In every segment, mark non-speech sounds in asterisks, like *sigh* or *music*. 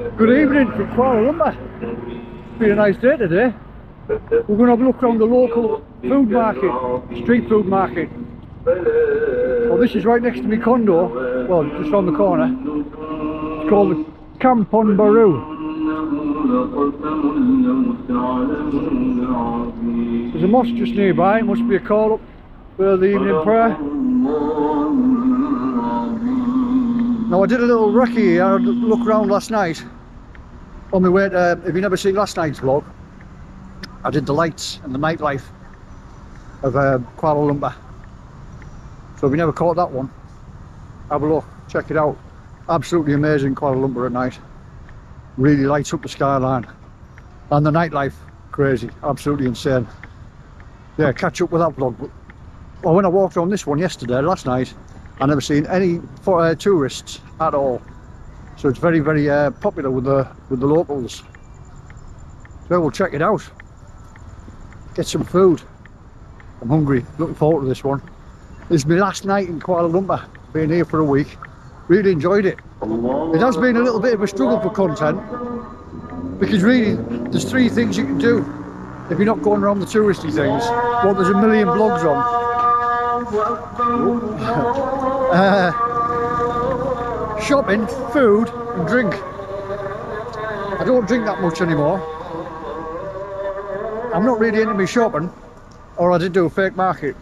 Good evening from Kuala Lumpur. Been a nice day today. We're going to have a look around the local food market, street food market. Well, this is right next to my condo. Well, just around the corner. It's called the Baru. There's a mosque just nearby. Must be a call up for the evening prayer. Now I did a little recce I had a look around last night on my way to, if you never seen last night's vlog, I did the lights and the nightlife of uh, Kuala Lumpur. So if you never caught that one, have a look, check it out. Absolutely amazing Kuala Lumpur at night. Really lights up the skyline. And the nightlife, crazy, absolutely insane. Yeah, catch up with that vlog. Well, when I walked on this one yesterday, last night, I never seen any for, uh, tourists at all. So it's very, very uh, popular with the with the locals. So we'll check it out. Get some food. I'm hungry. Looking forward to this one. This is my last night in Kuala Lumpur. Been here for a week. Really enjoyed it. It has been a little bit of a struggle for content because really there's three things you can do if you're not going around the touristy things. Well, there's a million blogs on. Uh, shopping, food and drink. I don't drink that much anymore. I'm not really into me shopping or I did do a fake market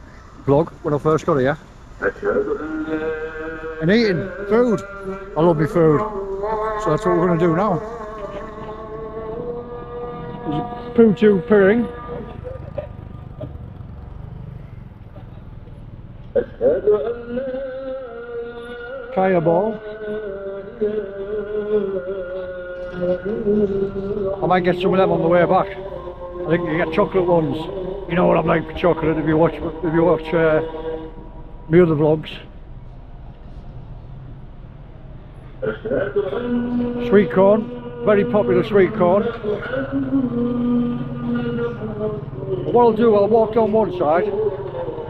vlog when I first got here. And eating, food. I love my food. So that's what we're going to do now. There's a putu piring. Kaya ball. I might get some of them on the way back. I think you get chocolate ones. You know what I'm like for chocolate if you watch if you watch uh, my other vlogs. Sweet corn, very popular sweet corn. What I'll do, I'll walk down one side,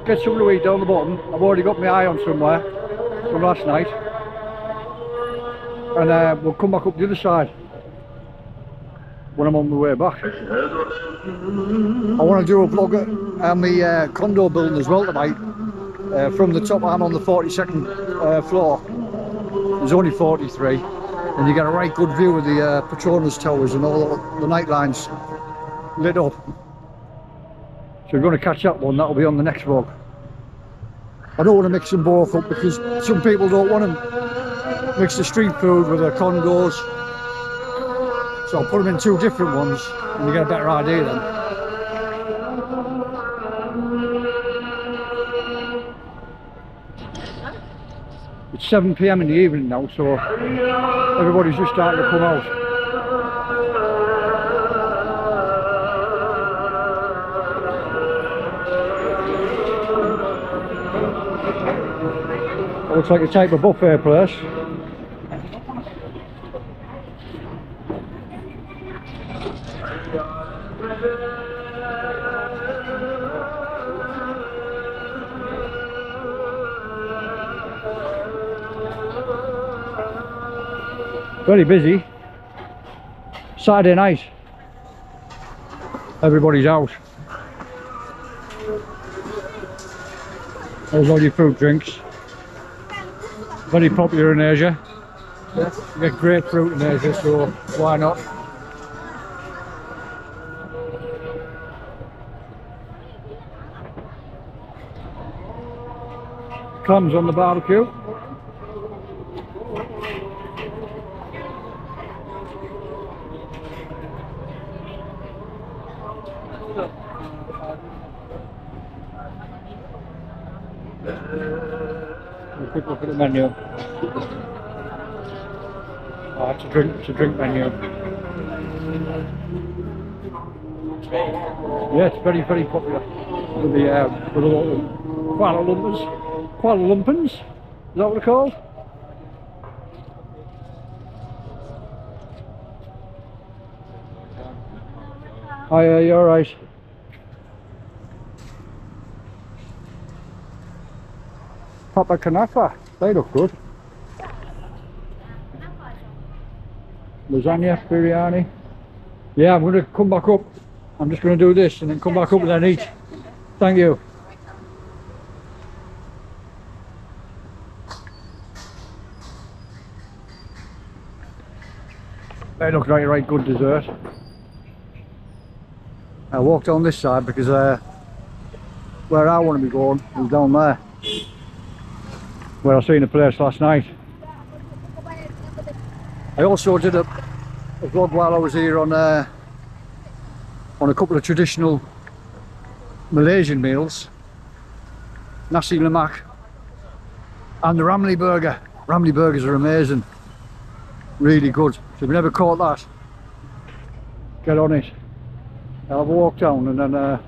get something to eat down the bottom. I've already got my eye on somewhere from last night. And uh, we'll come back up the other side when I'm on my way back. I want to do a vlog on the uh, condo building as well tonight. Uh, from the top, I'm on the 42nd uh, floor. There's only 43, and you get a right good view of the Petronas towers and all the night lines lit up. So we're going to catch up one. That'll be on the next vlog. I don't want to mix them both up because some people don't want to mix the street food with the condos. So I'll put them in two different ones and you get a better idea then. It's 7 pm in the evening now, so everybody's just starting to come out. Looks like a type of buffet place. Very busy. Saturday night. Everybody's out. There's all your fruit drinks. Very popular in Asia. You get great fruit in Asia, so why not? Clams on the barbecue. A at the menu. Oh, it's a drink, it's a drink menu. Yeah, it's very, very popular with the, uh, with local Kuala Lumpurs. Kuala Lumpurs? Is that what they're called? Oh yeah, you're right. Papa Kanafa, they look good. lasagna, biryani. Yeah, I'm going to come back up. I'm just going to do this and then come back up and then eat. Thank you. They look like a right good dessert. I walked on this side because uh, where I want to be going is down there. Where I seen the place last night. I also did a, a vlog while I was here on uh, on a couple of traditional Malaysian meals. Nasi lemak and the Ramly burger. Ramly burgers are amazing. Really good. So if you've never caught that, get on it. I'll have a walk down and then uh,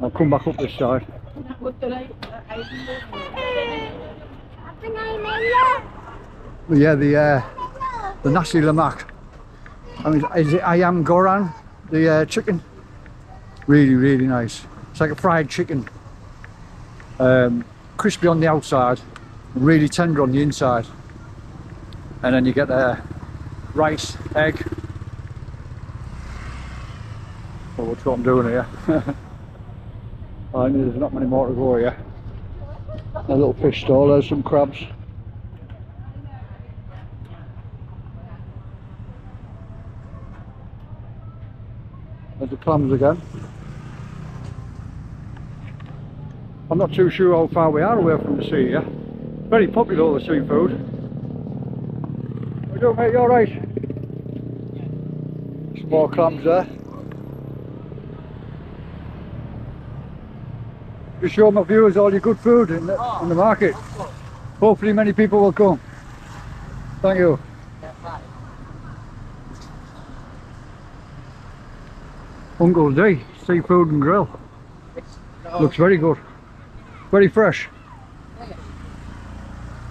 I'll come back up this side. Yeah, the uh, the nasi lemak. I mean, is it ayam goreng? The uh, chicken. Really, really nice. It's like a fried chicken. Um, crispy on the outside, really tender on the inside. And then you get the rice, egg. Well, what's what I'm doing here? *laughs* I know there's not many more to go here. A little fish stall, there's some crabs. There's the clams again. I'm not too sure how far we are away from the sea here. Very popular, the seafood. How you doing, mate? You alright? Some more clams there. Just show my viewers all your good food in the, in the market. Hopefully many people will come. Thank you. Uncle D, Seafood and Grill. Looks very good. Very fresh.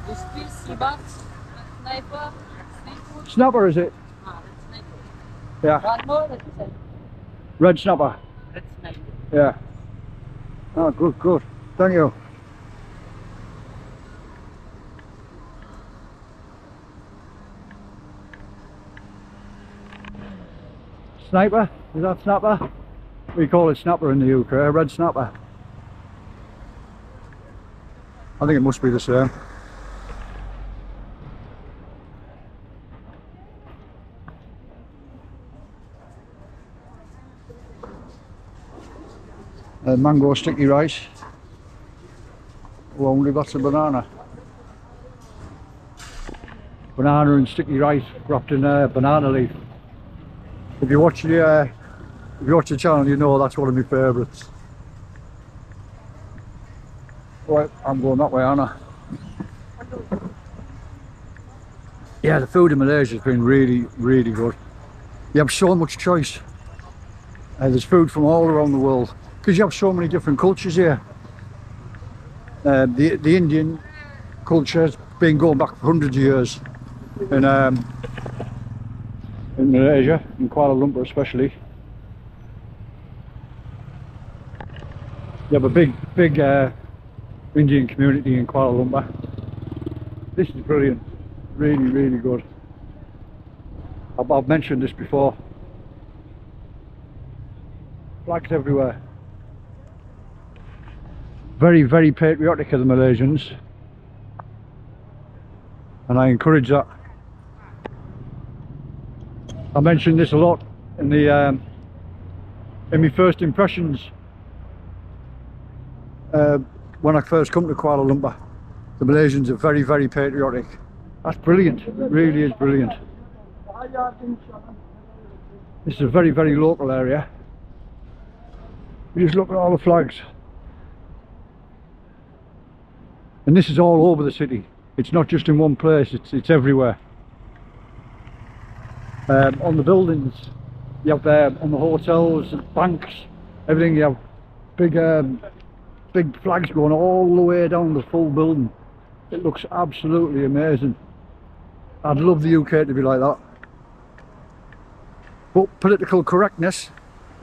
This fish, sea bass, sniper. Snapper is it? Ah. Yeah. One more, that's a Red snapper. Yeah. Oh, good, good. Thank you. Sniper? Is that snapper? We call it snapper in the UK, red snapper. I think it must be the same. Uh, mango sticky rice. Oh, only got some banana. Banana and sticky rice wrapped in a banana leaf. If you watch the uh, if you watch the channel, you know that's one of my favourites. Right, I'm going that way, I? Yeah, the food in Malaysia has been really, really good. You have so much choice. Uh, there's food from all around the world because you have so many different cultures here. Uh, the the Indian culture has been going back for hundreds of years, in um, in Malaysia, in Kuala Lumpur especially. You have a big big uh, Indian community in Kuala Lumpur. This is brilliant, really really good. I've, I've mentioned this before. Flags everywhere very, very patriotic of the Malaysians. And I encourage that. I mentioned this a lot in the um, in my first impressions uh, when I first come to Kuala Lumpur. The Malaysians are very, very patriotic. That's brilliant. It really is brilliant. This is a very, very local area. You just look at all the flags. And this is all over the city. It's not just in one place it's it's everywhere. Um, on the buildings you have there on the hotels banks everything you have big um, big flags going all the way down the full building. It looks absolutely amazing. I'd love the UK to be like that. But political correctness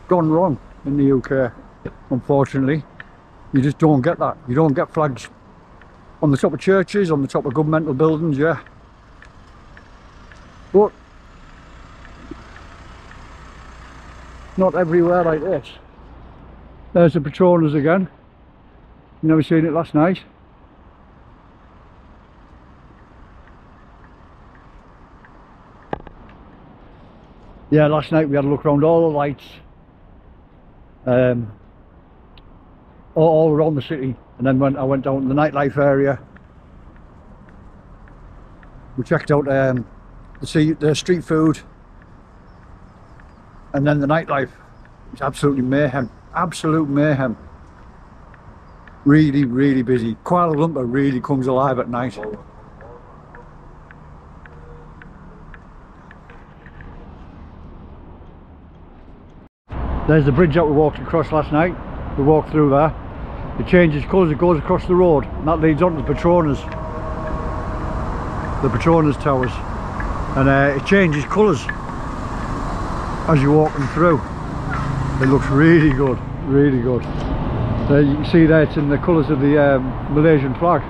gone wrong in the UK unfortunately. You just don't get that. You don't get flags on the top of churches, on the top of governmental buildings, yeah. But not everywhere like this. There's the Petronas again. You never seen it last night. Yeah, last night we had a look around all the lights. Um, all, all around the city and then went, I went down to the nightlife area. We checked out um, the, sea, the street food and then the nightlife. It's absolutely mayhem, absolute mayhem. Really, really busy. Kuala Lumpur really comes alive at night. There's the bridge that we walked across last night. We walk through there. It changes colours, it goes across the road. And that leads on to the Petronas. The Petronas towers. And uh, it changes colours as you're walking through. It looks really good, really good. There you can see there it's in the colours of the um, Malaysian flag.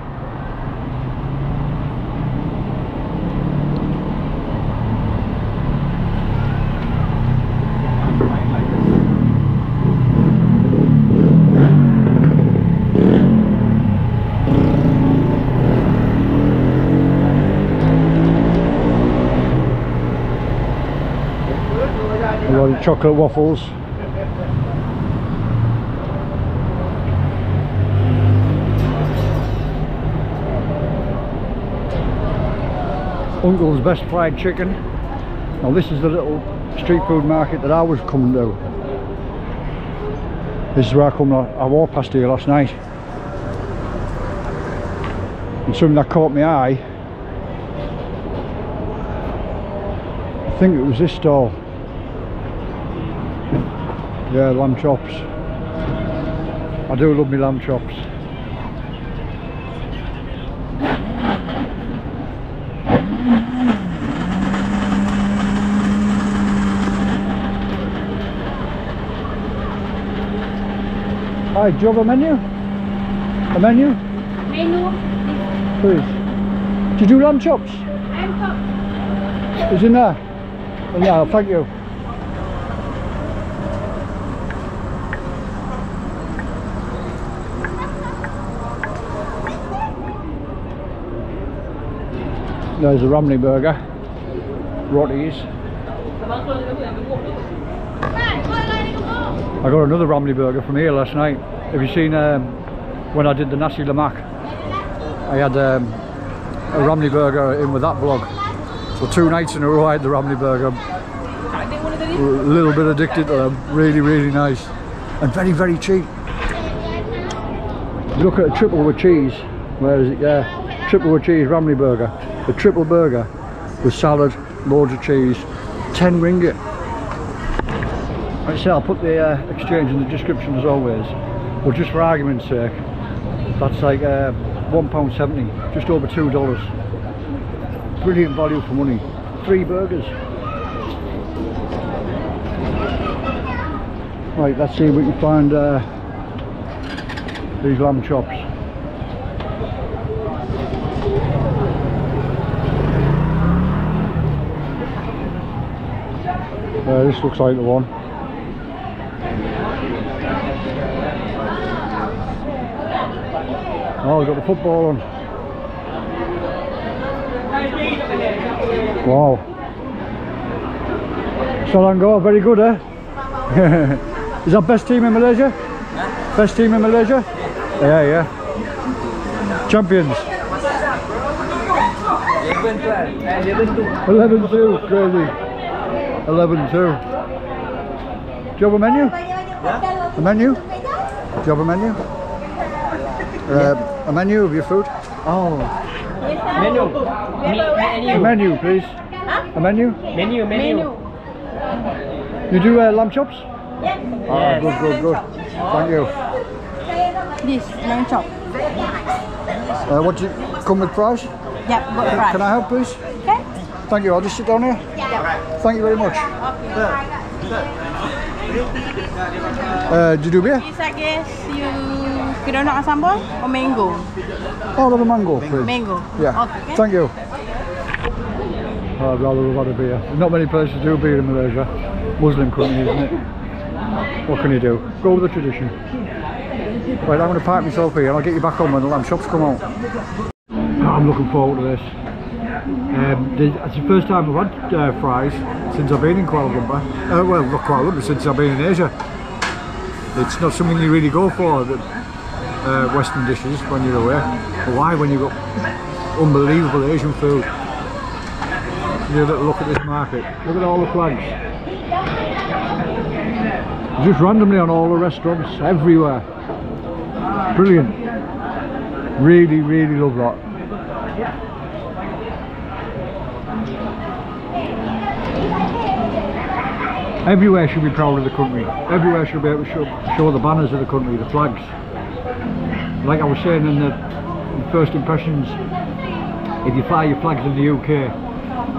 A lot of chocolate waffles. Uncle's Best Fried Chicken. Now this is the little street food market that I was coming to. This is where I come, I walked past here last night. And something that caught my eye. I think it was this stall. Yeah, lamb chops. I do love me lamb chops. Hi, do you have a menu? A menu? Menu Please. Do you do lamb chops? and chops. Is in there? Yeah, thank you. There's a Ramly burger. Rotties. I got another Ramly burger from here last night. Have you seen um, when I did the Nasi Lemak? I had um, a Ramly burger in with that vlog. So two nights in a row I had the Ramly burger. A little bit addicted to them. Really, really nice. And very, very cheap. Look at a triple with cheese. Where is it? Yeah. Triple with cheese Ramly burger. The triple burger with salad, loads of cheese. 10 ringgit. I say, I'll put the uh, exchange in the description as always. But just for argument's sake, that's like uh, £1.70, just over $2. Brilliant value for money. Three burgers. Right, let's see if we can find uh, these lamb chops. Uh, this looks like the one. Oh, we've got the football on. Wow. Selangor, very good, eh? *laughs* Is that best team in Malaysia? Best team in Malaysia? Yeah, yeah. Champions. 11 2, crazy. 11 2. Do you have a menu? Yeah. A menu? Do you have a menu? *laughs* Uh, a menu of your food? Oh, menu. Menu. A menu, please. A menu? Menu, menu. You do uh, lamb chops? Yes. Ah, Yes. good, good, good. Thank you. This lamb chop. Uh, what do you come with fries? Yep, got fried. Can I help, please? Okay. Thank you. I'll just sit down here. Thank you very much. Uh, do you do beer? This I guess you kira nak sambal or mango? I'll have mango, please. Mango. Yeah. Okay. Thank you. I'd rather have had a beer. There's not many places do beer in Malaysia. Muslim country, isn't it? What can you do? Go with the tradition. Right, I'm going to park myself here and I'll get you back on when the lamb chops come out. I'm looking forward to this. Um, it's the first time I've had uh, fries since I've been in Kuala Lumpur. Uh, well, not Kuala Lumpur, since I've been in Asia. It's not something you really go for, the uh, Western dishes, when you're away. But why when you've got unbelievable Asian food? You little look at this market. Look at all the flags. Just randomly on all the restaurants, everywhere. Brilliant. Really, really love that. Everywhere should be proud of the country. Everywhere should be able to show, show the banners of the country, the flags. Like I was saying in the, first impressions, if you fly your flags in the UK,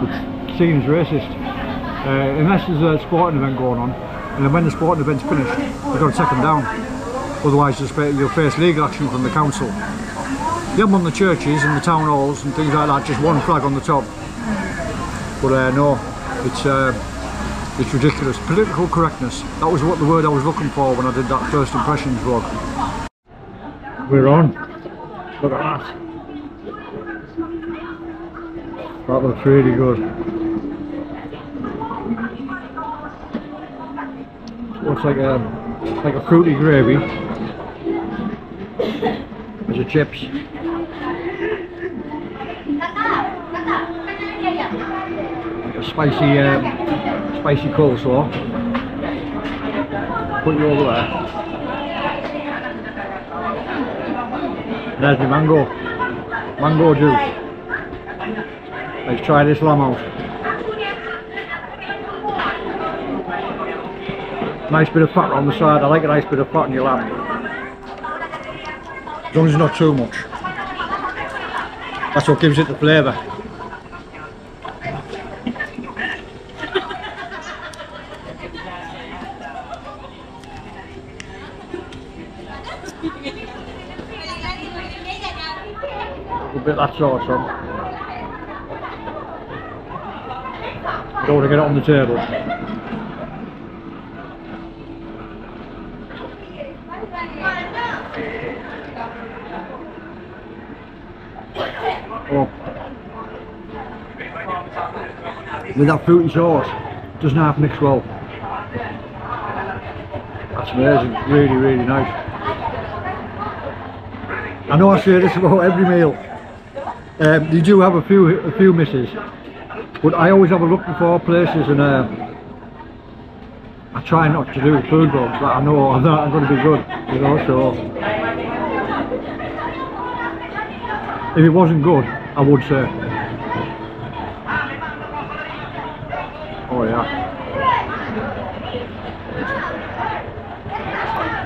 it's seen as racist. Uh, unless there's a sporting event going on, and then when the sporting event's finished, you've got to take them down. Otherwise you'll face legal action from the council. You have on the churches and the town halls and things like that, just one flag on the top. But uh, no, it's uh, it's ridiculous. Political correctness. That was what the word I was looking for when I did that first impressions vlog. We're on. Look at that. That looks really good. Looks like a like a fruity gravy. There's your chips. Spicy um, spicy coleslaw. Put you over there. There's the mango. Mango juice. Let's try this lamb out. Nice bit of fat on the side. I like a nice bit of fat in your lamb. As long as it's not too much. That's what gives it the flavour. Bit that sauce on. Don't want to get it on the table. Oh. With that and sauce, doesn't half mix well. That's amazing, really, really nice. I know I say this about every meal. Um, you do have a few a few misses, but I always have a look before places and uh, I try not to do food vlogs that I know I'm, not, going to be good, you know. So if it wasn't good, I would say. Oh yeah.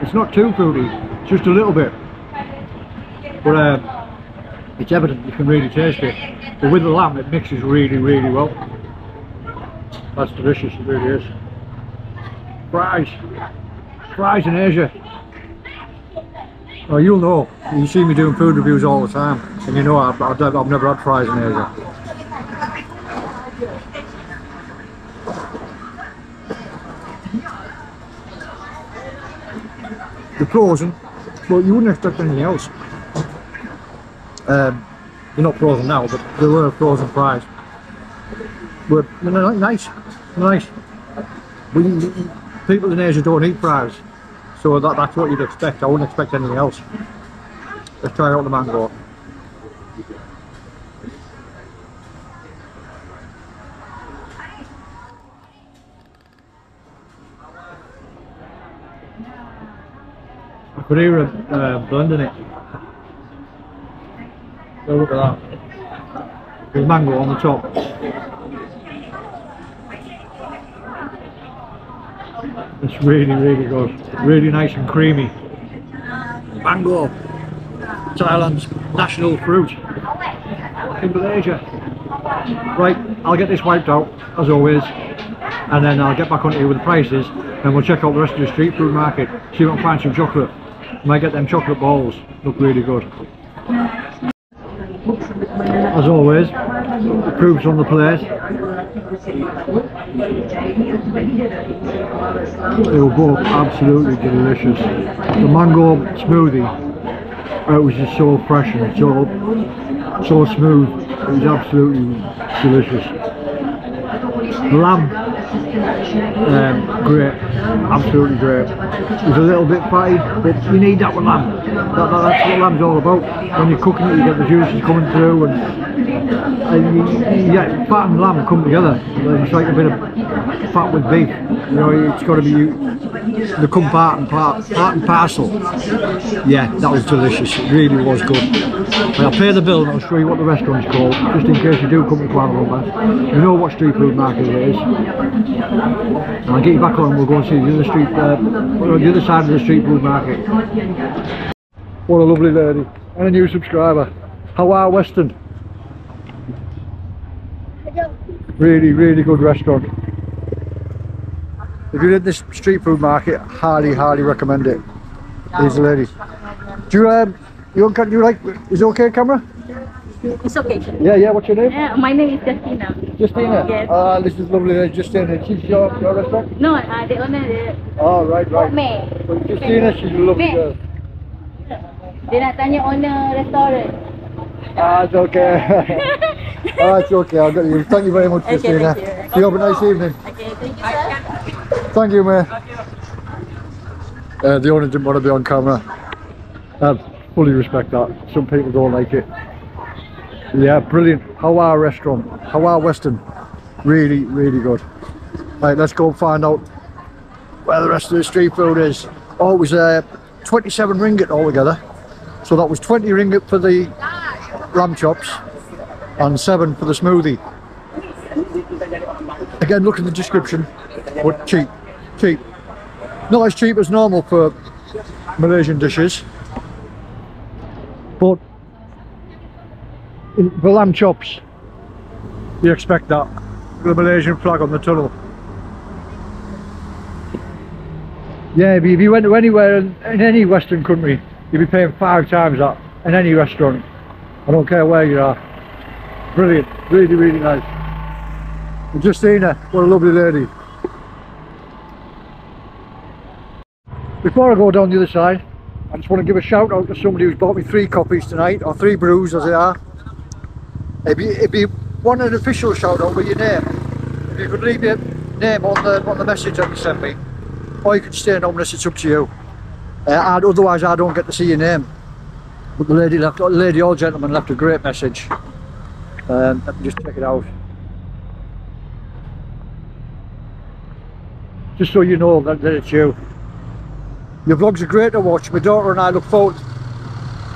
It's not too fruity, just a little bit. But uh, it's evident you can really taste it. But with the lamb, it mixes really, really well. That's delicious, it really is. Fries. Fries in Asia. Oh, you'll know. You see me doing food reviews all the time. And you know I've, I've, I've never had fries in Asia. They're frozen, but you wouldn't expect anything else. Um, they're not frozen now, but they were frozen fries. They're nice, nice. We, people in Asia don't eat fries, so that, that's what you'd expect. I wouldn't expect anything else. Let's try out the mango. I could hear a uh, blending it. Oh, look at that. There's mango on the top. It's really, really good. Really nice and creamy. Mango. Thailand's national fruit. In Malaysia. Right, I'll get this wiped out, as always. And then I'll get back onto you with the prices. And we'll check out the rest of the street food market. See if I can find some chocolate. Might get them chocolate balls. Look really good. As always, proof's on the plate. They were both absolutely delicious. The mango smoothie, it was just so fresh and so so smooth. It was absolutely delicious. The lamb, um, great, absolutely great. It was a little bit fatty, but you need that with lamb. That, that, that's what lamb's all about. When you're cooking it, you get the juices coming through, and, and you, you get fat and lamb come together. It's like a bit of fat with beef. You know, it's got to be they come part and part, part and parcel. Yeah, that was delicious. It really was good. I'll pay the bill and I'll show you what the restaurant's called, just in case you do come to Kuala Lumpur. You know what street food market it is. And I'll get you back on and we'll go and see the other street, uh, the other side of the street food market. What a lovely lady. And a new subscriber. How are Western? Really, really good restaurant. If you're in this street food market, highly, highly recommend it. Here's ladies. Do you, um, you, can you like, is it okay camera? It's okay. Yeah, yeah, what's your name? Uh, my name is Justina. Justina? Yes. Ah, this is lovely lady, Justina. She's your, your restaurant? No, uh, the owner dia, Oh, right, right. May. Well, Justina, she's a lovely girl. Dia nak tanya owner restoran. Ah, it's okay. *laughs* ah, it's okay, I'll get you. Thank you very much, Okay, Justina. thank you. You have a nice evening. Okay, thank you. Thank you, man. Uh, the owner didn't want to be on camera. I fully respect that. Some people don't like it. Yeah, brilliant. How restaurant? How Western? Really, really good. Right, let's go and find out where the rest of the street food is. Oh, it was uh, 27 ringgit altogether. So that was 20 ringgit for the lamb chops and 7 for the smoothie. Again, look in the description, but cheap, cheap. Not as cheap as normal for Malaysian dishes, but for lamb chops, you expect that. The Malaysian flag on the tunnel. Yeah, if you, if you went to anywhere in, in any Western country, you'd be paying five times that in any restaurant. I don't care where you are. Brilliant, really, really nice. And Justina, what a lovely lady. Before I go down the other side, I just want to give a shout out to somebody who's bought me three copies tonight, or three brews as they are. If you, if you want an official shout out with your name, if you could leave your name on the on the message that you sent me, or you can stay anonymous, it's up to you. Uh, otherwise I don't get to see your name. But the lady left, lady or gentleman left a great message. Um, let me just check it out. Just so you know that, that it's you. Your vlogs are great to watch. My daughter and I look forward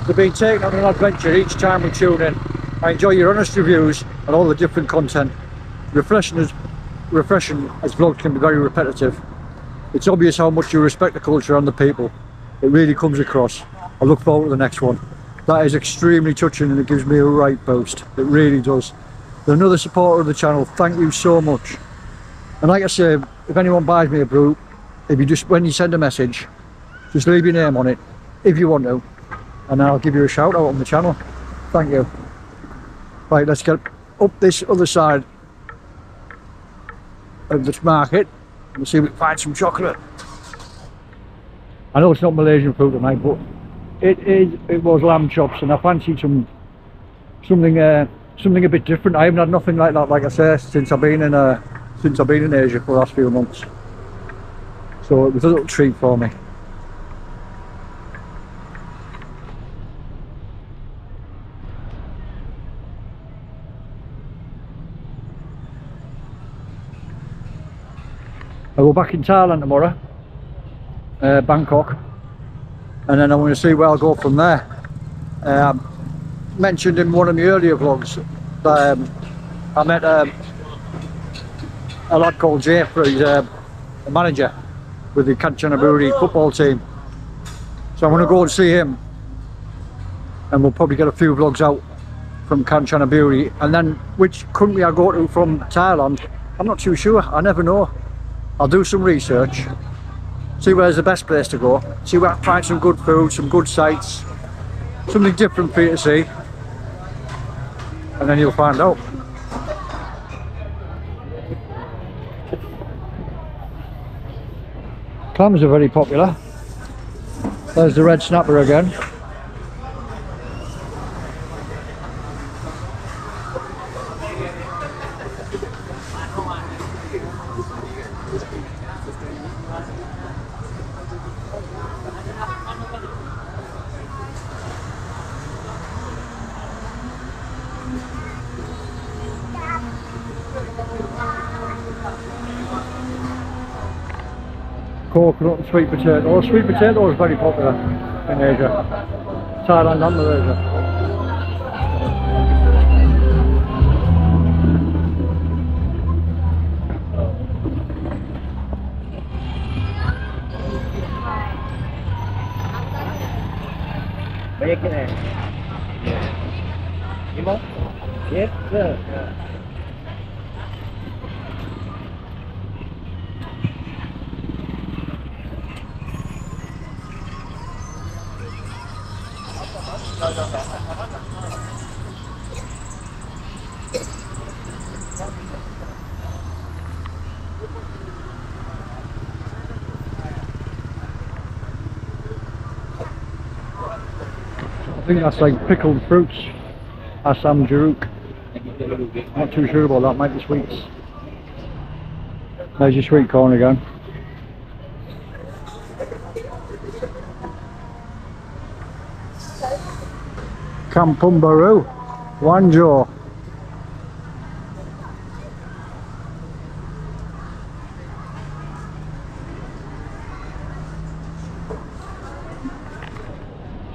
to being taken on an adventure each time we tune in. I enjoy your honest reviews and all the different content. Refreshing as, refreshing as vlogs can be very repetitive. It's obvious how much you respect the culture and the people. It really comes across. I look forward to the next one. That is extremely touching and it gives me a right boost. It really does. You're another supporter of the channel. Thank you so much. And like I say, if anyone buys me a brew, if you just when you send a message, just leave your name on it if you want to, and I'll give you a shout out on the channel. Thank you. Right, let's get up this other side of this market and see if we can find some chocolate. I know it's not Malaysian food tonight, but it is. It was lamb chops, and I fancied some something uh, something a bit different. I haven't had nothing like that, like I say, since I've been in uh, since I've been in Asia for the last few months. So it was a little treat for me. Go back in Thailand tomorrow, uh, Bangkok, and then I want to see where I'll go from there. Um, mentioned in one of my earlier vlogs that um, I met um, a lad called his uh, a manager with the Kanchanaburi football team. So I'm going to go and see him and we'll probably get a few vlogs out from Kanchanaburi and then which country I go to from Thailand I'm not too sure, I never know. I'll do some research, see where's the best place to go, see where I can find some good food, some good sights, something different for you to see, and then you'll find out. Clams are very popular. There's the red snapper again. Coconut and sweet potato. Sweet potato is very popular in Asia. Thailand and Malaysia. Banyak ni eh. Lima? Yes, sir. Think that's like pickled fruits. Assam Jaruk. Not too sure about that, might be sweets. There's your sweet corn again. Kampung Baru, Wanjo.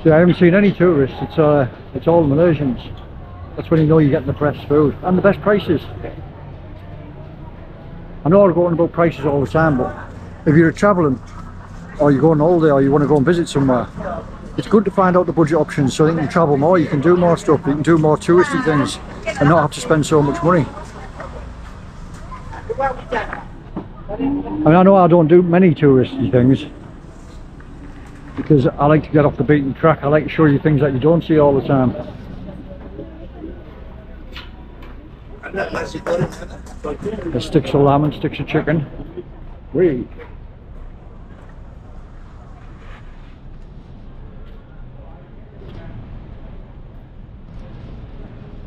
See, I haven't seen any tourists. It's uh, it's all Malaysians. That's when you know you're getting the best food and the best prices. I know I'm going about prices all the time, but if you're travelling or you're going all day or you want to go and visit somewhere, it's good to find out the budget options so that you can travel more, you can do more stuff, you can do more touristy things and not have to spend so much money. I mean, I know I don't do many touristy things because I like to get off the beaten track. I like to show you things that you don't see all the time. The sticks of lamb and sticks of chicken. Wee.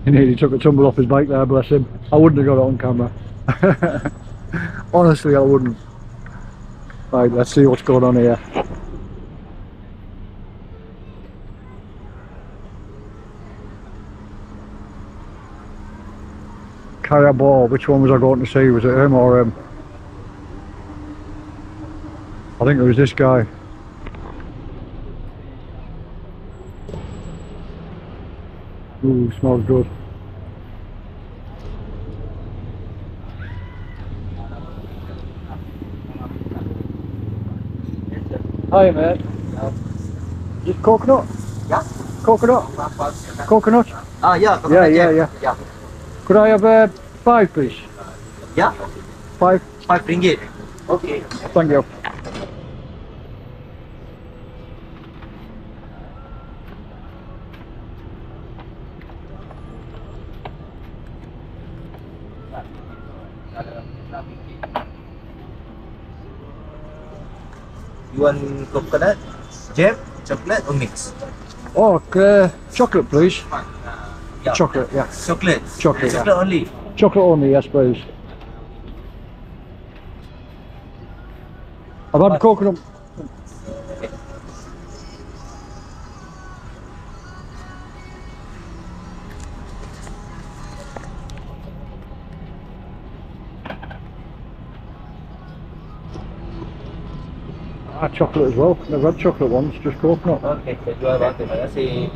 He nearly took a tumble off his bike there, bless him. I wouldn't have got it on camera. *laughs* Honestly, I wouldn't. Right, let's see what's going on here. Kaya Ball, which one was I going to see? Was it him or him? I think it was this guy. Ooh, smells good. Hi mate. Is it coconut? Yeah. Coconut? Coconut? Ah, yeah. Yeah, coconut yeah, jam. yeah. Yeah. Could I have uh, five please? Yeah. Five? Five ringgit. Okay. Thank you. You want coconut, jam, chocolate or mix? Oh, uh, chocolate please. Yeah. Chocolate, yeah. Chocolate. Chocolate, yeah. Chocolate only. Chocolate only, I suppose. I've had coconut. Ah, chocolate as well. Never had chocolate once, just coconut. Okay. Jual berapa? Terima kasih.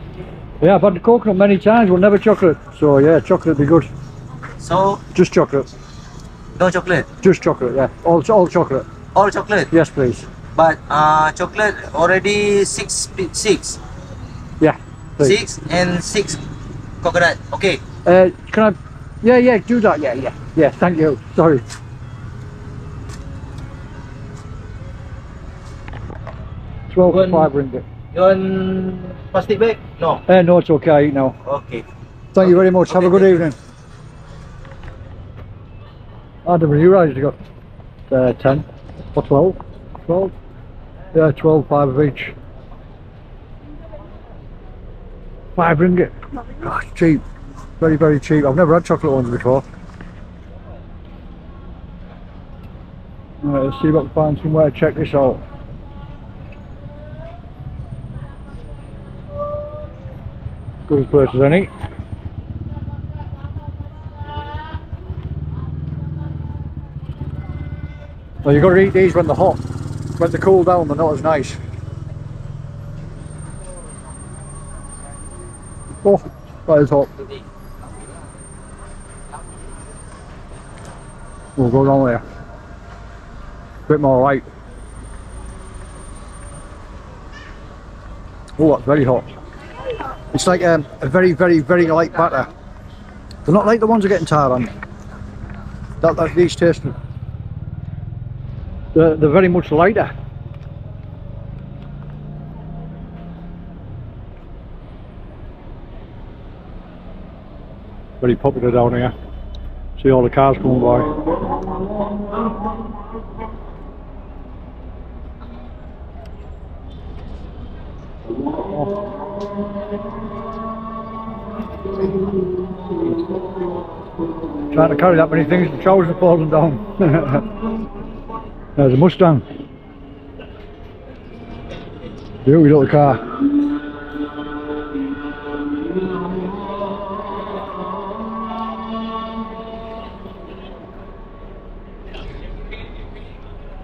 Yeah, I've had coconut many times, but never chocolate. So yeah, chocolate would be good. So Just chocolate. no chocolate. Just chocolate, yeah. All, all chocolate. All chocolate. Yes, please. But uh, chocolate already six six Yeah. Please. six and six coconut. Okay. Uh, can I? Yeah, yeah, do that. Yeah, yeah, yeah. Thank you. Sorry. Twelve One- five ringgit. You want plastic bag? No. Uh, no, it's okay. I eat now. Okay. Thank you very much. Have a Okay, good evening. Adam, you ready to go? Uh, ten or twelve? Twelve. Yeah, 12, 5 of each. 5 ringgit. Oh, cheap. Very, very cheap. I've never had chocolate ones before. Right, let's see if I can find somewhere to check this out. Good as any. Well, you've got to eat these when they're hot. When they cool down, they're not as nice. Oh, that is hot. We'll go down there. Bit more light. Oh, that's very hot. It's like um, a very, very, very light batter. They're not like the ones I get in Thailand. That, that these taste. They're, they're very much lighter. Very popular down here. See all the cars coming by. Trying to carry that many things, the trousers are falling down. *laughs* There's a Mustang. Beauty little car.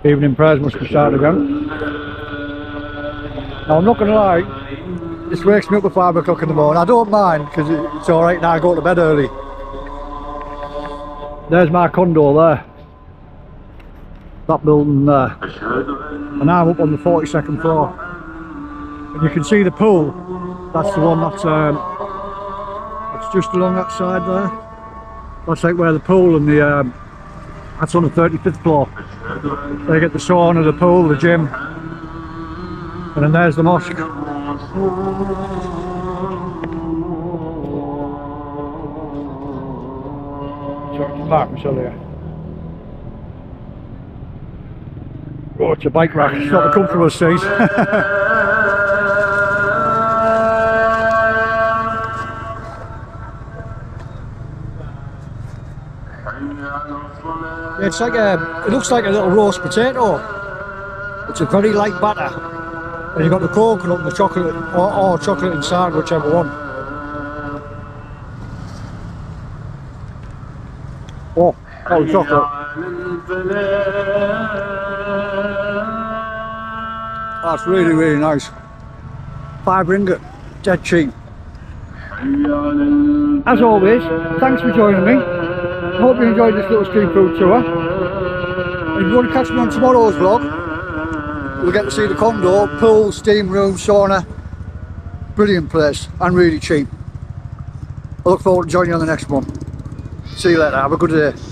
Evening prayers must be started again. Now I'm not going to lie, this wakes me up at 5 o'clock in the morning. I don't mind because it's alright now I go to bed early. There's my condo there. That building there. And I'm up on the 42nd floor. And you can see the pool. That's the one that's um, just along that side there. That's like where the pool and the um, that's on the 35th floor. They get the sauna, the pool, the gym. And then there's the mosque. So back, Michelle here. Oh, it's a bike rack. It's not the comfortable seat. *laughs* it's like a. It looks like a little roast potato. It's a very light batter, and you've got the coconut and the chocolate, or, or chocolate inside, whichever one. Oh, oh, chocolate. That's really, really nice. Five ringgit, dead cheap. As always, thanks for joining me. I hope you enjoyed this little street food tour. If you want to catch me on tomorrow's vlog, you'll get to see the condo, pool, steam room, sauna. Brilliant place and really cheap. I look forward to joining you on the next one. See you later, have a good day.